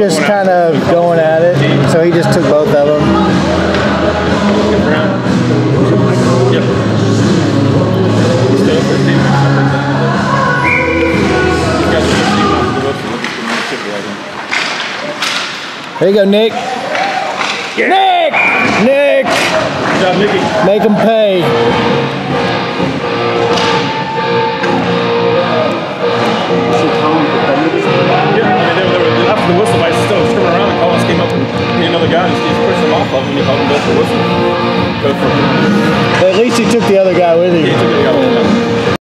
just kind of going at it. So he just took both of them. Yep. Still 15 There you go, Nick. Nick! Nick! Job. Make him pay. Just pushed him off of called him back for whistle. Go for